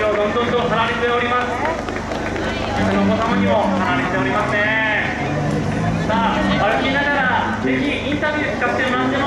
ーをどんどん貼られております。お子様にも貼られておりますね。さあ歩きながらぜひインタビュー使ってもらっても